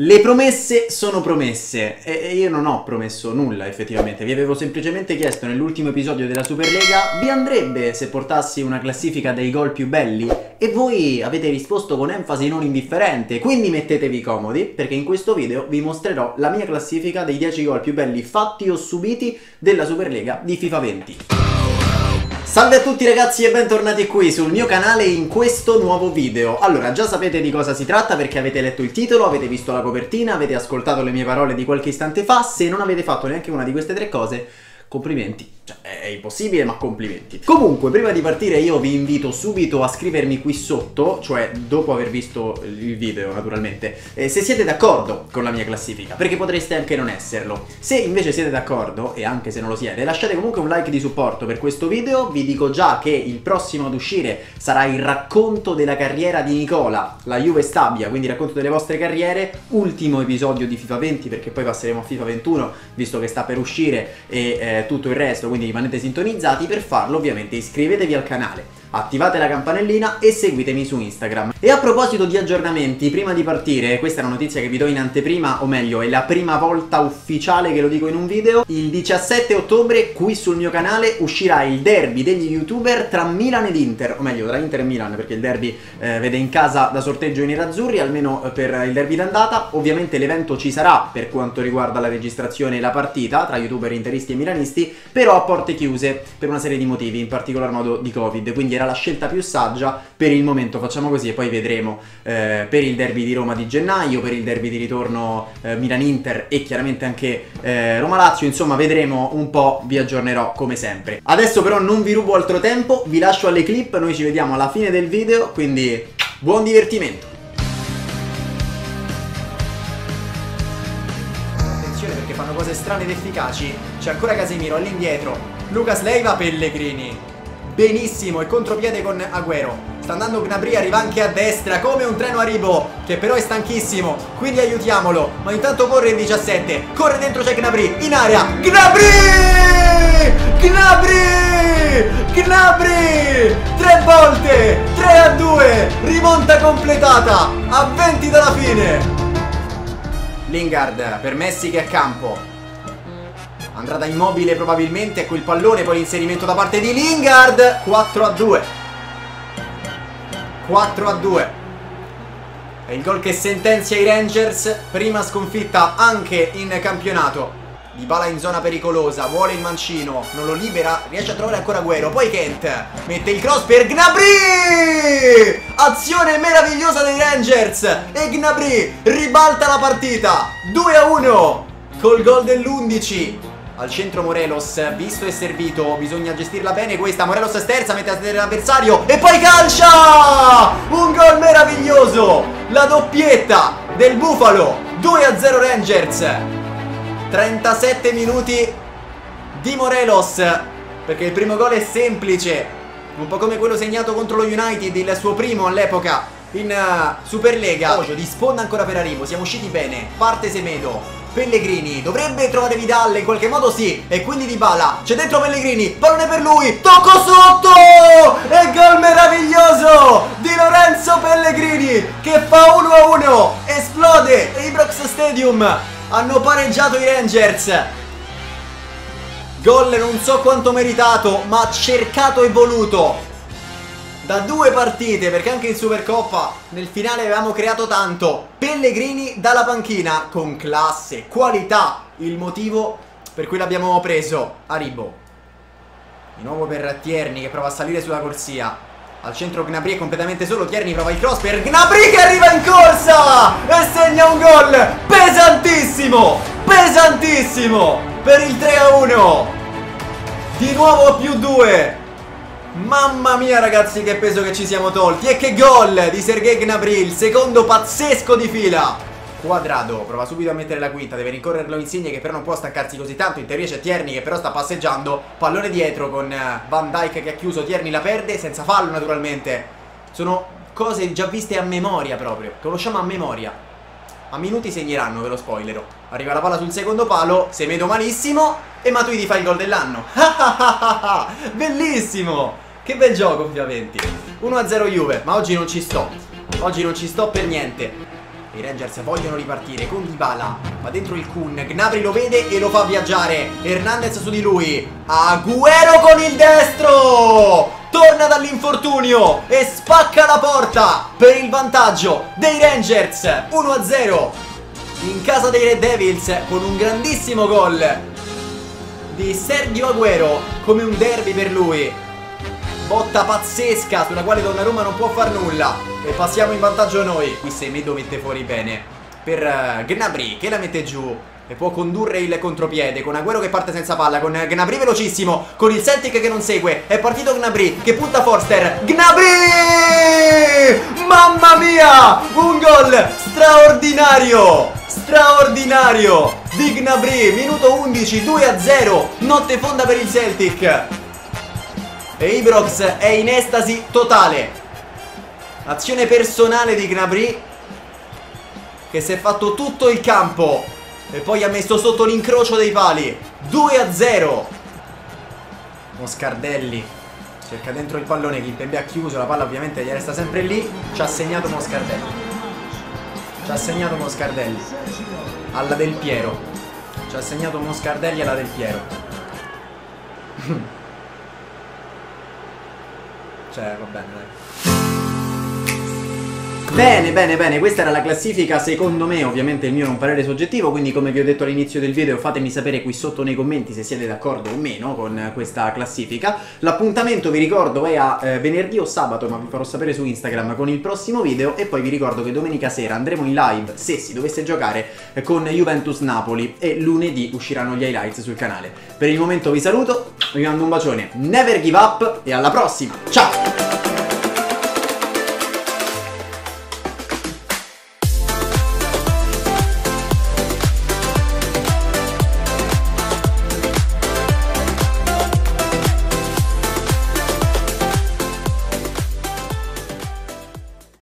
Le promesse sono promesse e io non ho promesso nulla effettivamente, vi avevo semplicemente chiesto nell'ultimo episodio della Superlega vi andrebbe se portassi una classifica dei gol più belli e voi avete risposto con enfasi non indifferente, quindi mettetevi comodi perché in questo video vi mostrerò la mia classifica dei 10 gol più belli fatti o subiti della Superlega di FIFA 20. Salve a tutti ragazzi e bentornati qui sul mio canale in questo nuovo video Allora già sapete di cosa si tratta perché avete letto il titolo, avete visto la copertina, avete ascoltato le mie parole di qualche istante fa Se non avete fatto neanche una di queste tre cose complimenti. Cioè, è impossibile, ma complimenti. Comunque, prima di partire io vi invito subito a scrivermi qui sotto, cioè dopo aver visto il video naturalmente, eh, se siete d'accordo con la mia classifica, perché potreste anche non esserlo. Se invece siete d'accordo, e anche se non lo siete, lasciate comunque un like di supporto per questo video, vi dico già che il prossimo ad uscire sarà il racconto della carriera di Nicola, la Juve Stabia, quindi racconto delle vostre carriere, ultimo episodio di FIFA 20, perché poi passeremo a FIFA 21, visto che sta per uscire e... Eh, tutto il resto, quindi rimanete sintonizzati. Per farlo ovviamente iscrivetevi al canale attivate la campanellina e seguitemi su Instagram. E a proposito di aggiornamenti, prima di partire, questa è una notizia che vi do in anteprima, o meglio, è la prima volta ufficiale che lo dico in un video, il 17 ottobre qui sul mio canale uscirà il derby degli youtuber tra Milan ed Inter, o meglio, tra Inter e Milan, perché il derby eh, vede in casa da sorteggio i nerazzurri, almeno eh, per il derby d'andata. Ovviamente l'evento ci sarà per quanto riguarda la registrazione e la partita tra youtuber interisti e milanisti, però a porte chiuse per una serie di motivi, in particolar modo di Covid, quindi era la scelta più saggia per il momento, facciamo così e poi vedremo eh, per il derby di Roma di gennaio, per il derby di ritorno eh, Milan-Inter e chiaramente anche eh, Roma-Lazio, insomma vedremo un po', vi aggiornerò come sempre. Adesso però non vi rubo altro tempo, vi lascio alle clip, noi ci vediamo alla fine del video, quindi buon divertimento! Attenzione perché fanno cose strane ed efficaci, c'è ancora Casemiro all'indietro, Lucas Leiva, Pellegrini benissimo il contropiede con Agüero. Sta andando Gnabry arriva anche a destra come un treno a ribo che però è stanchissimo quindi aiutiamolo. Ma intanto corre il 17 corre dentro c'è Gnabry in area Gnabry! Gnabry! Gnabry! Tre volte 3 a 2 rimonta completata a 20 dalla fine. Lingard per Messi che è a campo Andrà da immobile probabilmente quel pallone, poi l'inserimento da parte di Lingard. 4 a 2. 4 a 2. È il gol che sentenzia i Rangers. Prima sconfitta anche in campionato. Di bala in zona pericolosa, vuole il mancino, non lo libera, riesce a trovare ancora Guero, poi Kent mette il cross per Gnabry! Azione meravigliosa dei Rangers e Gnabry ribalta la partita, 2 a 1 col gol dell'11 al centro Morelos, visto e servito, bisogna gestirla bene questa, Morelos sterza, mette a sedere l'avversario e poi calcia! Un gol meraviglioso! La doppietta del Bufalo, 2-0 Rangers, 37 minuti di Morelos, perché il primo gol è semplice, un po' come quello segnato contro lo United, il suo primo all'epoca in uh, Superlega. Ojo di sponda ancora per arrivo, siamo usciti bene, parte Semedo, Pellegrini Dovrebbe trovare Vidal in qualche modo sì E quindi Dybala. C'è dentro Pellegrini Pallone per lui Tocco sotto! E gol meraviglioso Di Lorenzo Pellegrini Che fa 1 a 1 Esplode Ibrox Stadium. Hanno pareggiato i Rangers. Gol non so quanto meritato Ma cercato e voluto da due partite perché anche in Supercoppa nel finale avevamo creato tanto. Pellegrini dalla panchina con classe, qualità il motivo per cui l'abbiamo preso. Aribo. Di nuovo per Tierni che prova a salire sulla corsia. Al centro Gnabry è completamente solo. Tierni prova il cross per Gnabry che arriva in corsa! E segna un gol pesantissimo! Pesantissimo! Per il 3 a 1 di nuovo più 2 Mamma mia ragazzi che peso che ci siamo tolti. E che gol di Sergei Gnabry Il secondo pazzesco di fila. Quadrado prova subito a mettere la quinta Deve rincorrerlo Insigne che però non può staccarsi così tanto. In teoria c'è Tierni che però sta passeggiando. Pallone dietro con eh, Van Dyke che ha chiuso. Tierni la perde senza fallo naturalmente. Sono cose già viste a memoria proprio. Conosciamo a memoria A minuti segneranno ve lo spoilero Arriva la palla sul secondo palo Semedo malissimo E Matuidi fa il gol dell'anno Bellissimo che bel gioco 20 1-0 Juve, ma oggi non ci sto Oggi non ci sto per niente I Rangers vogliono ripartire con Dybala. Va dentro il Kun. Gnabry lo vede e lo fa viaggiare. Hernandez su di lui. Aguero con il destro! Torna dall'infortunio e spacca la porta per il vantaggio dei Rangers. 1-0 in casa dei Red Devils con un grandissimo gol di Sergio Aguero come un derby per lui. Botta pazzesca sulla quale Donnarumma non può far nulla. E passiamo in vantaggio noi. Qui Semedo mette fuori bene. Per uh, Gnabry che la mette giù. E può condurre il contropiede con Agüero che parte senza palla Con Gnabry velocissimo Con il Celtic che non segue. È partito Gnabry Che punta Forster. Gnabry! Mamma mia! Un gol straordinario! Straordinario Di Gnabry. Minuto 11 2 a 0 Notte fonda per il Celtic. E Ibrox è in estasi totale. Azione personale di Gnabry Che si è fatto tutto il campo e poi ha messo sotto l'incrocio dei pali. 2 a 0 Moscardelli. Cerca dentro il pallone Kimpembe ha chiuso La palla ovviamente gli resta sempre lì. Ci ha segnato Moscardelli. Ci ha segnato Moscardelli. Alla del Piero. Ci ha segnato Moscardelli alla del Piero. Cioè va bene dai Bene, bene, bene, questa era la classifica secondo me, ovviamente il mio è un parere soggettivo, quindi come vi ho detto all'inizio del video fatemi sapere qui sotto nei commenti se siete d'accordo o meno con questa classifica. L'appuntamento vi ricordo è a eh, venerdì o sabato, ma vi farò sapere su Instagram con il prossimo video e poi vi ricordo che domenica sera andremo in live, se si dovesse giocare, eh, con Juventus Napoli e lunedì usciranno gli highlights sul canale. Per il momento vi saluto, vi mando un bacione, never give up e alla prossima, ciao!